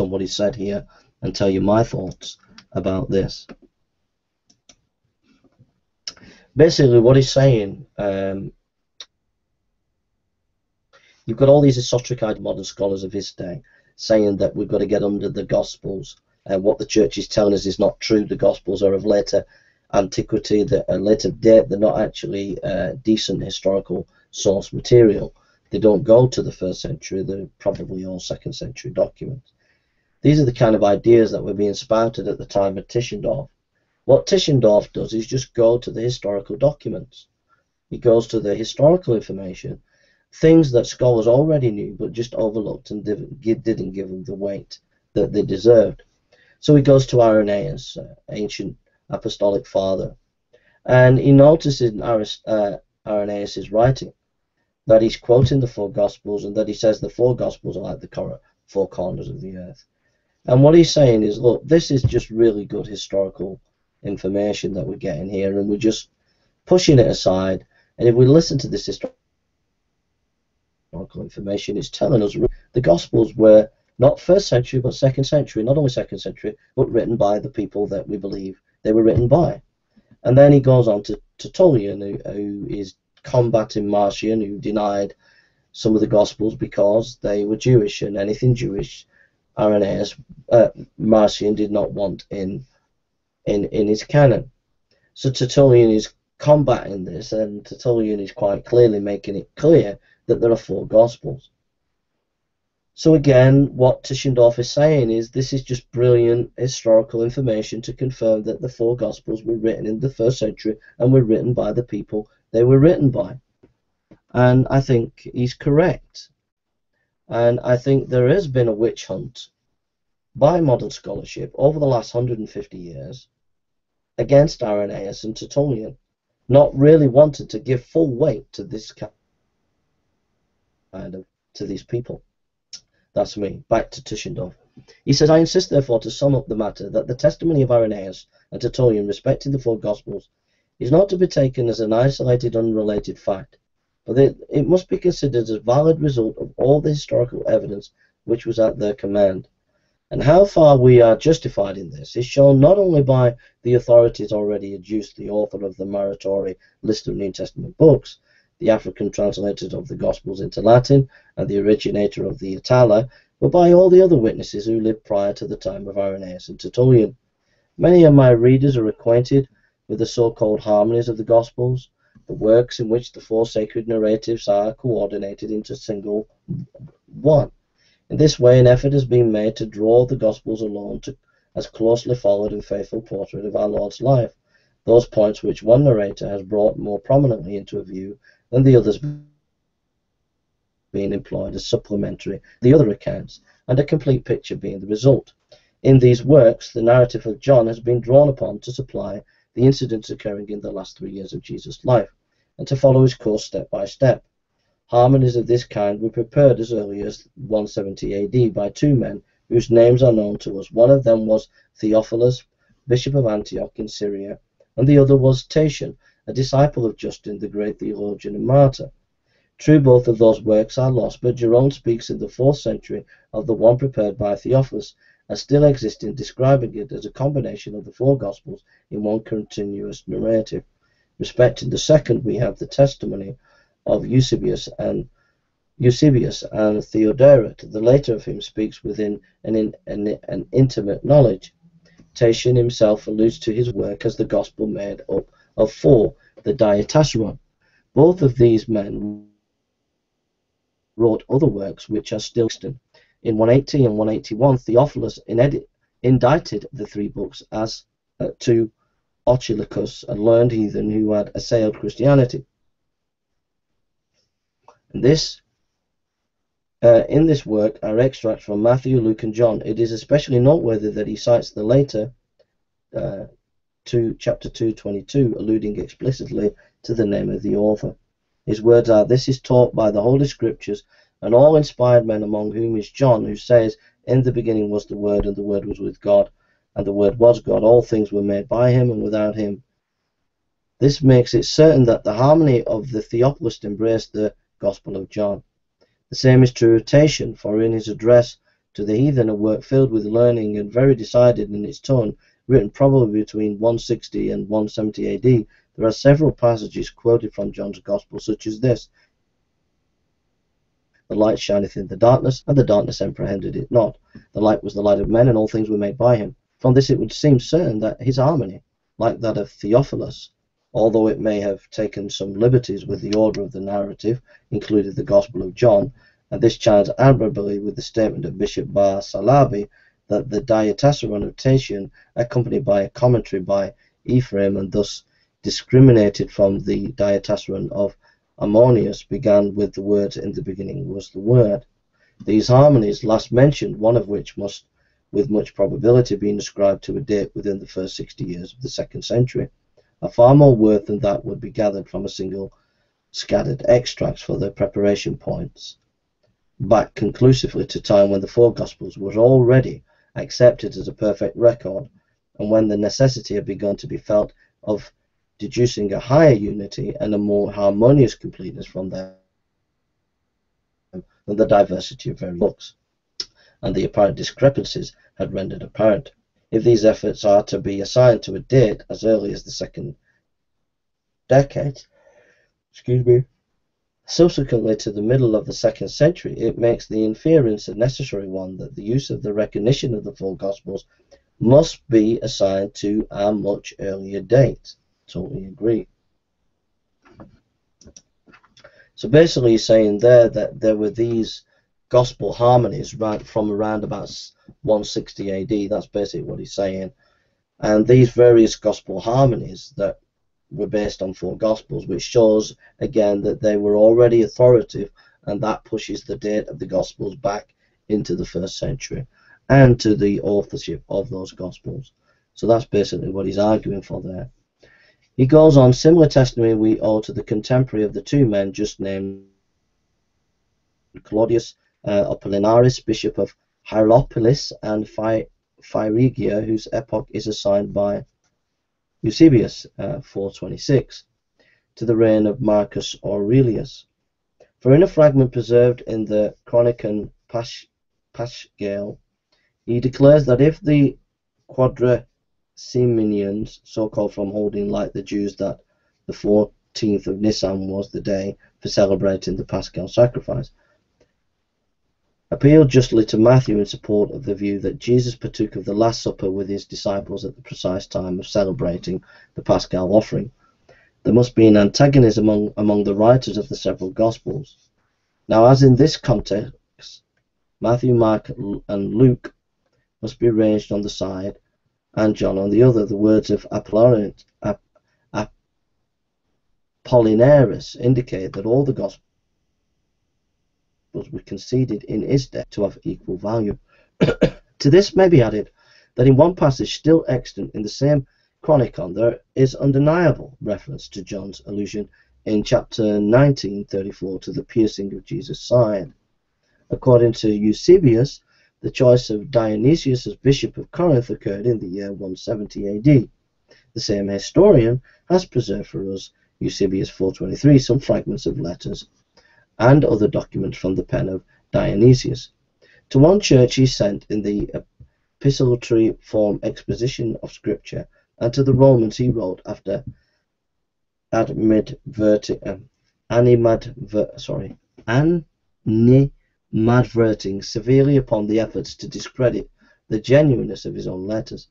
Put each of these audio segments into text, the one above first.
on what he said here and tell you my thoughts about this. Basically, what he's saying, um, you've got all these esoteric modern scholars of his day saying that we've got to get under the Gospels, and what the church is telling us is not true. The Gospels are of later antiquity, that a later date. They're not actually uh, decent historical source material. They don't go to the first century. They're probably all second century documents. These are the kind of ideas that were being spouted at the time of Tischendorf. What Tischendorf does is just go to the historical documents. He goes to the historical information, things that scholars already knew but just overlooked and didn't give them the weight that they deserved. So he goes to Irenaeus, uh, ancient apostolic father, and he notices in uh, Irenaeus' writing that he's quoting the four Gospels and that he says the four Gospels are like the four corners of the earth. And what he's saying is, look, this is just really good historical information that we're getting here, and we're just pushing it aside. And if we listen to this historical information, it's telling us the Gospels were not first century, but second century. Not only second century, but written by the people that we believe they were written by. And then he goes on to Tertullian, who, who is combating Marcion, who denied some of the Gospels because they were Jewish, and anything Jewish Irenaeus, uh, Marcion did not want in, in, in his canon. So Tertullian is combating this, and Tertullian is quite clearly making it clear that there are four Gospels. So again, what Tischendorf is saying is this is just brilliant historical information to confirm that the four Gospels were written in the first century and were written by the people they were written by. And I think he's correct. And I think there has been a witch hunt by modern scholarship over the last 150 years against Irenaeus and Tertullian, not really wanted to give full weight to this kind of to these people. That's me. Back to Tischendorf. He says, I insist, therefore, to sum up the matter, that the testimony of Irenaeus and Tertullian respecting the four Gospels is not to be taken as an isolated, unrelated fact, but it, must be considered a valid result of all the historical evidence which was at their command. And how far we are justified in this is shown not only by the authorities already adduced, the author of the Muratori list of New Testament books, the African translators of the Gospels into Latin, and the originator of the Itala, but by all the other witnesses who lived prior to the time of Irenaeus and Tertullian. Many of my readers are acquainted with the so-called harmonies of the Gospels, the works in which the four sacred narratives are coordinated into single one. In this way, an effort has been made to draw the Gospels alone to as closely followed and faithful portrait of our Lord's life, those points which one narrator has brought more prominently into view than the others being employed as supplementary the other accounts, and a complete picture being the result. In these works, the narrative of John has been drawn upon to supply the incidents occurring in the last three years of Jesus' life and to follow his course step by step. Harmonies of this kind were prepared as early as 170 AD by two men whose names are known to us. One of them was Theophilus, Bishop of Antioch in Syria, and the other was Tatian, a disciple of Justin, the great theologian and martyr. True, both of those works are lost, but Jerome speaks in the fourth century of the one prepared by Theophilus as still existing, describing it as a combination of the four Gospels in one continuous narrative. Respecting the second, we have the testimony of Eusebius and Eusebius and Theodoret, the later of whom speaks within an, an, an intimate knowledge. Tatian himself alludes to his work as the gospel made up of four, the Diatessaron. Both of these men wrote other works which are still extant. In 180 and 181, Theophilus indicted the three books as uh, to Archilochus, a learned heathen who had assailed Christianity. And this, uh, in this work are extracts from Matthew, Luke, and John. It is especially noteworthy that he cites the later uh, to chapter 222, alluding explicitly to the name of the author. His words are, This is taught by the Holy Scriptures and all inspired men, among whom is John, who says, In the beginning was the Word, and the Word was with God, and the Word was God. All things were made by him, and without him. This makes it certain that the harmony of the Theophilus embraced the Gospel of John. The same is true of Tatian, for in his address To the heathen, a work filled with learning and very decided in its tone, written probably between 160 and 170 AD, there are several passages quoted from John's Gospel, such as this The light shineth in the darkness, and the darkness comprehended it not. The light was the light of men, and all things were made by him. From this it would seem certain that his harmony, like that of Theophilus, although it may have taken some liberties with the order of the narrative, included the Gospel of John, and this chimes admirably with the statement of Bishop Bar Salibi that the diatessaron of Tatian, accompanied by a commentary by Ephraim and thus discriminated from the diatessaron of Ammonius, began with the words in the beginning was the Word. These harmonies, last mentioned, one of which must with much probability being ascribed to a date within the first 60 years of the second century, are far more worth than that would be gathered from a single scattered extracts for their preparation points. Back conclusively to time when the four Gospels were already accepted as a perfect record, and when the necessity had begun to be felt of deducing a higher unity and a more harmonious completeness from them than the diversity of various books, and the apparent discrepancies had rendered apparent. If these efforts are to be assigned to a date as early as the second decade, excuse me, Subsequently to the middle of the second century, it makes the inference a necessary one that the use of the recognition of the four Gospels must be assigned to a much earlier date. Totally agree. So basically, saying there that there were these gospel harmonies right from around about 160 AD. That's basically what he's saying. And these various gospel harmonies that were based on four Gospels, which shows again that they were already authoritative, and that pushes the date of the Gospels back into the first century and to the authorship of those Gospels. So that's basically what he's arguing for there. He goes on, similar testimony we owe to the contemporary of the two men just named Claudius uh, Apollinaris, Bishop of Hierapolis and Phrygia, whose epoch is assigned by Eusebius, uh, 426, to the reign of Marcus Aurelius. For in a fragment preserved in the Chronicon Pasch Paschal, he declares that if the Quadrisimenians, so called from holding like the Jews that the 14th of Nisan was the day for celebrating the Paschal sacrifice, appealed justly to Matthew in support of the view that Jesus partook of the Last Supper with his disciples at the precise time of celebrating the Paschal offering. There must be an antagonism among, among the writers of the several Gospels. Now, as in this context, Matthew, Mark, and Luke must be ranged on the side, and John on the other. The words of Apollinaris indicate that all the Gospels were conceded in his death to have equal value. to this may be added that in one passage still extant in the same Chronicon there is undeniable reference to John's allusion in chapter 1934 to the piercing of Jesus' side. According to Eusebius, the choice of Dionysius as Bishop of Corinth occurred in the year 170 AD. The same historian has preserved for us Eusebius 423 some fragments of letters and other documents from the pen of Dionysius. To one church he sent in the epistolary form exposition of Scripture, and to the Romans he wrote after admidverting, uh, animadver, sorry, animadverting severely upon the efforts to discredit the genuineness of his own letters.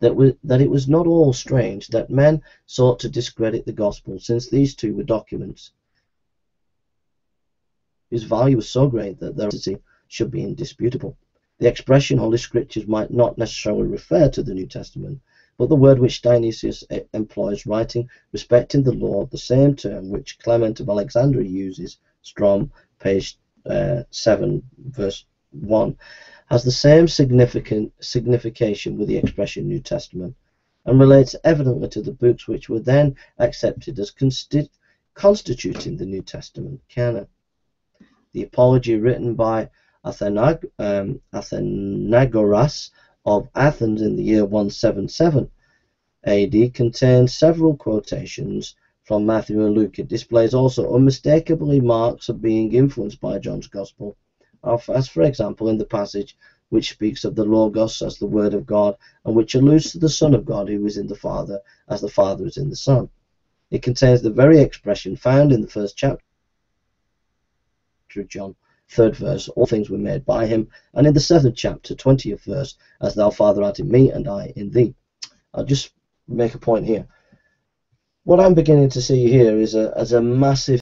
That, was, that it was not all strange that men sought to discredit the gospel, since these two were documents whose value was so great that their authenticity should be indisputable. The expression Holy Scriptures might not necessarily refer to the New Testament, but the word which Dionysius employs writing respecting the law, the same term which Clement of Alexandria uses, Strom, page uh, 7, verse 1, has the same significant signification with the expression New Testament, and relates evidently to the books which were then accepted as constituting the New Testament canon the Apology written by Athenag, um, of Athens in the year 177 AD contains several quotations from Matthew and Luke. It displays also unmistakably marks of being influenced by John's Gospel. as for example in the passage which speaks of the Logos as the Word of God, and which alludes to the Son of God who is in the Father as the Father is in the Son. It contains the very expression found in the first chapter of John, third verse, all things were made by him, and in the seventh chapter, twentieth verse, as thou, Father, art in me, and I in thee. I'll just make a point here. What I'm beginning to see here is a, as a massive